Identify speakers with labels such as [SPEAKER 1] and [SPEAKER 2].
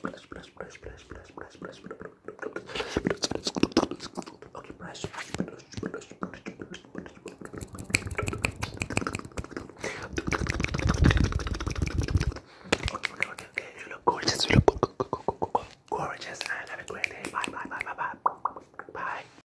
[SPEAKER 1] Bras, bras, bras, bras, bras, bras, bras,